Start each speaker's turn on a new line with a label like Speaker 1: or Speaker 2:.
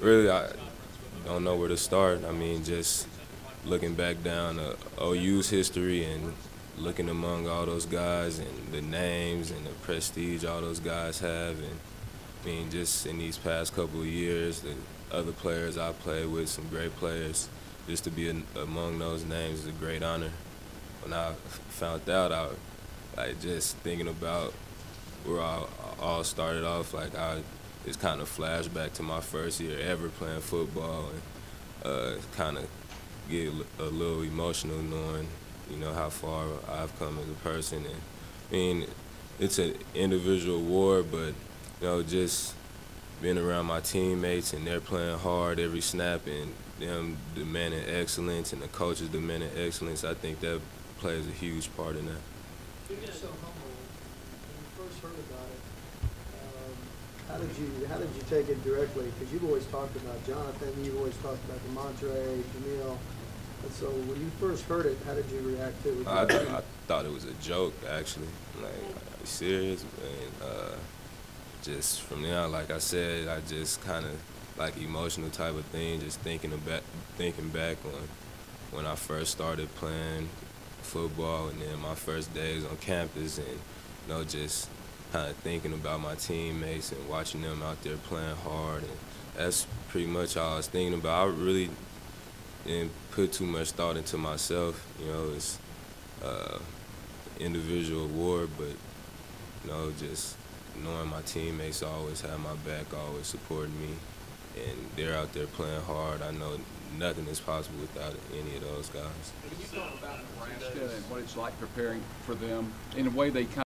Speaker 1: really, I don't know where to start. I mean, just looking back down uh, OU's history and looking among all those guys and the names and the prestige all those guys have, and I mean, just in these past couple of years, the other players I played with, some great players, just to be among those names is a great honor. When I found out, I like just thinking about where I all started off, like I just kind of flashback to my first year ever playing football, and uh, kind of get a little emotional knowing, you know, how far I've come as a person. And I mean, it's an individual award, but you know, just being around my teammates and they're playing hard every snap and them demanding excellence and the coaches demanding excellence, I think that plays a huge part in that.
Speaker 2: You're so humble. When you first heard about it, um, how did you how did you take it directly? Because you've always talked about Jonathan, you've always talked about Demontre, Jamil. And so when you first heard it, how did you react to it?
Speaker 1: I, I thought it was a joke, actually. Like, are you serious? And uh, just from there, like I said, I just kind of like emotional type of thing, just thinking about thinking back on when I first started playing football and then my first days on campus and you know just kind of thinking about my teammates and watching them out there playing hard and that's pretty much all I was thinking about. I really didn't put too much thought into myself. You know, it's uh, individual award, but you know, just knowing my teammates always have my back, always supporting me, and they're out there playing hard. I know nothing is possible without any of those guys.
Speaker 3: Can you talk about Nebraska and what it's like preparing for them in a way they kind